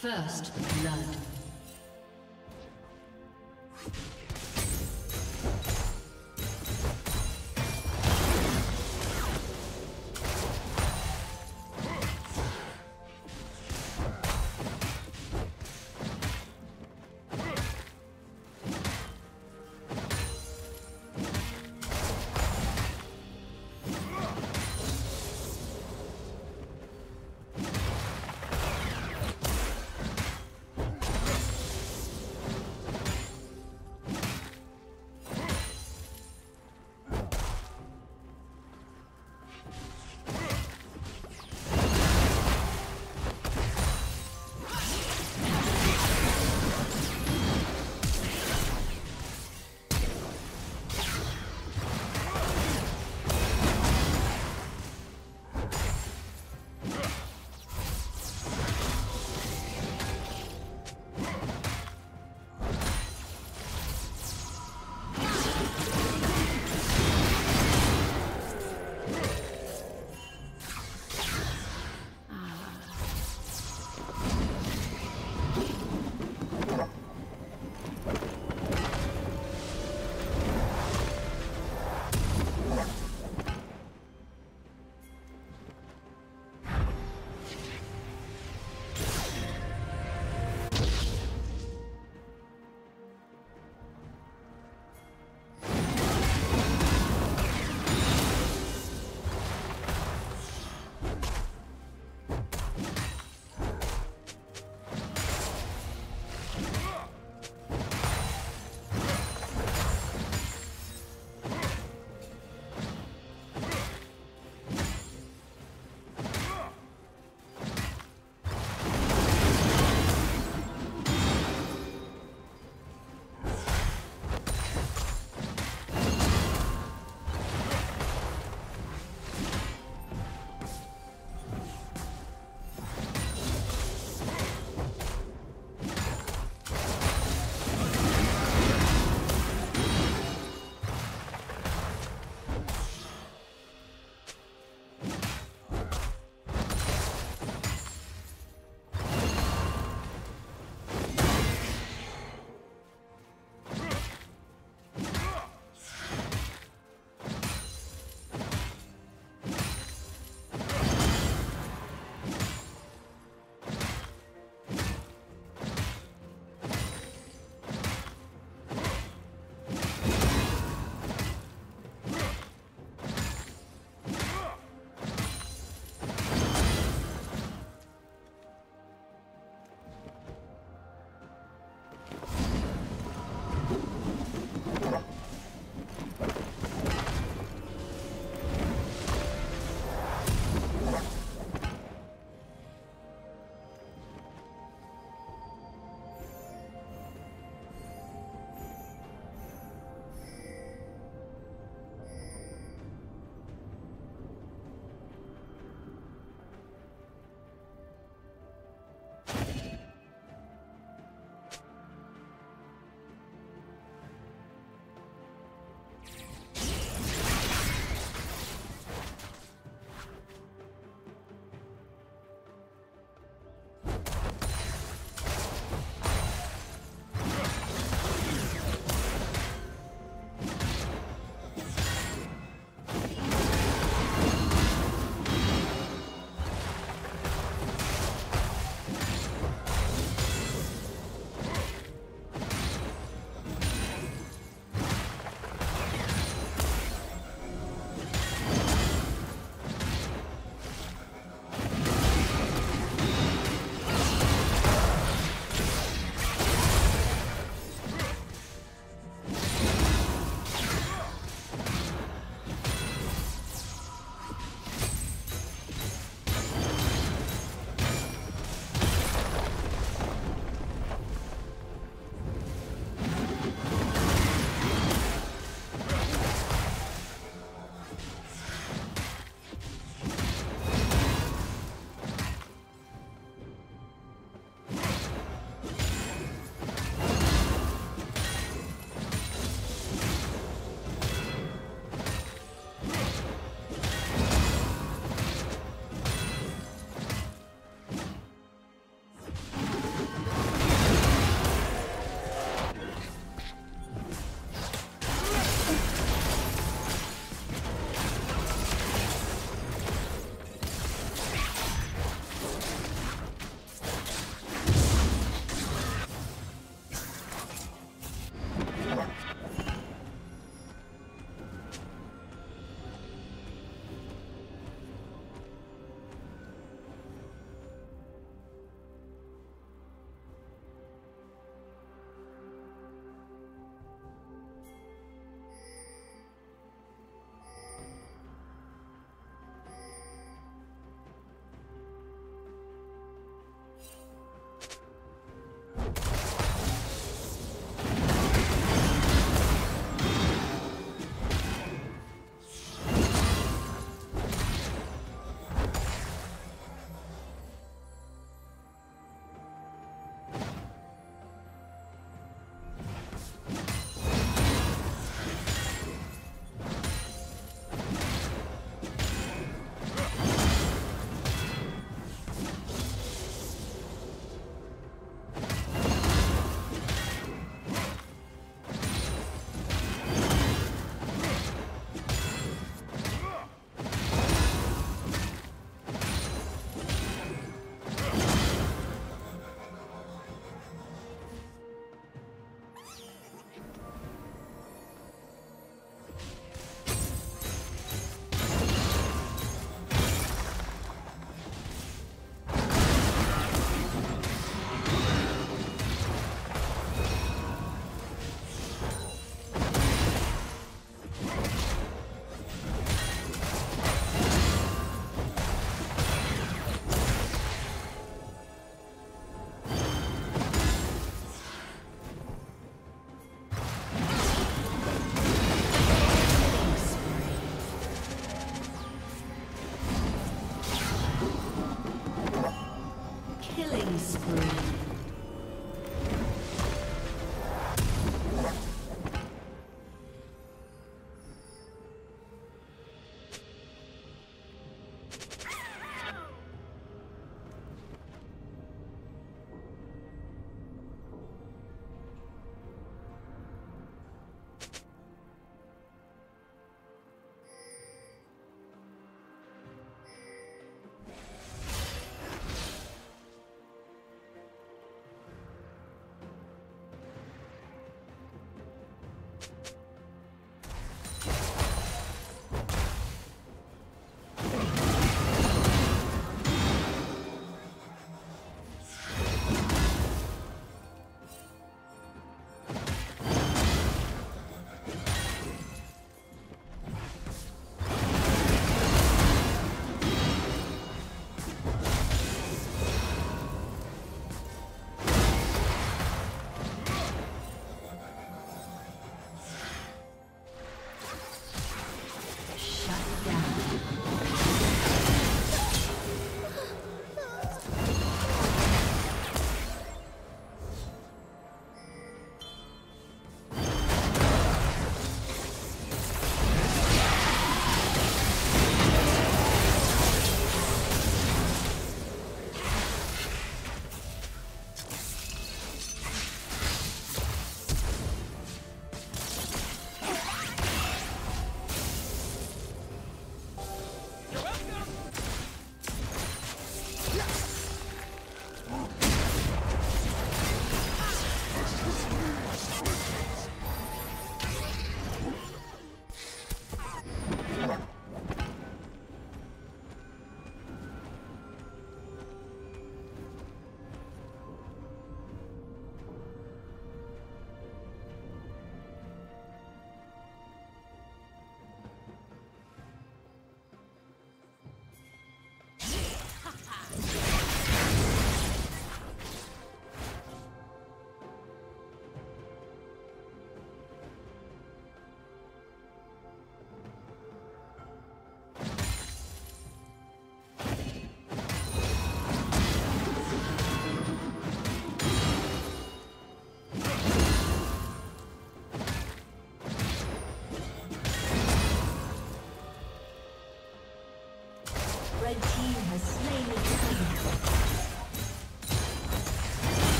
First blood.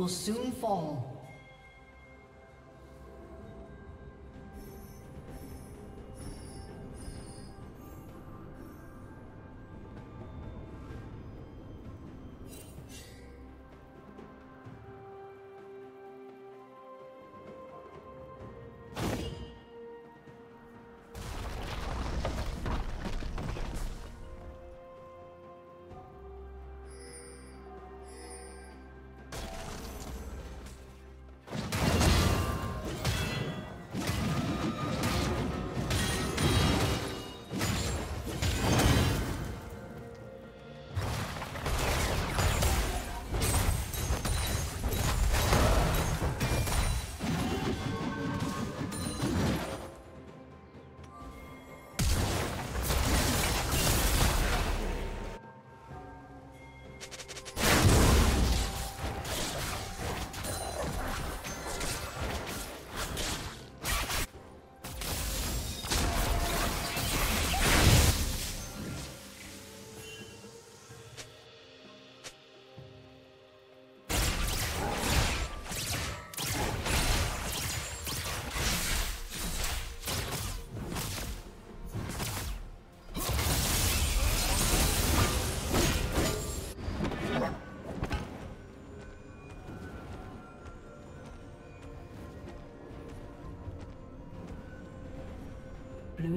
Will soon fall.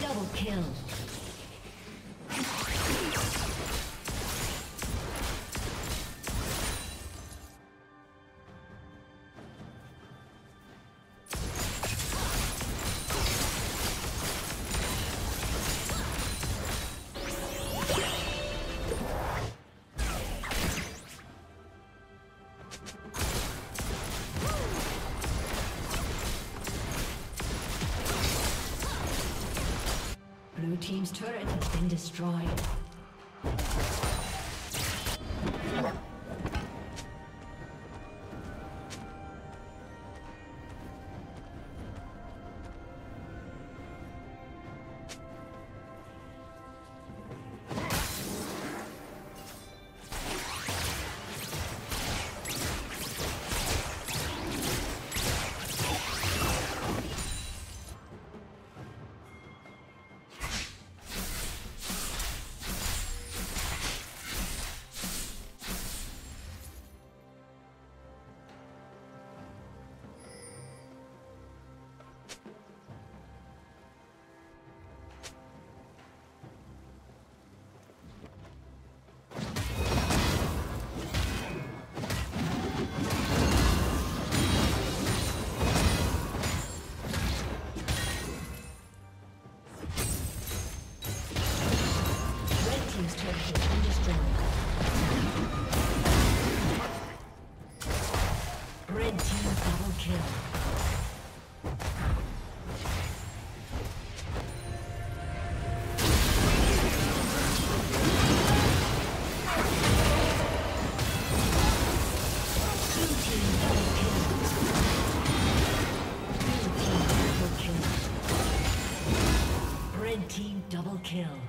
Turret has destroyed. Kill.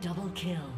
Double kill.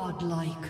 Godlike.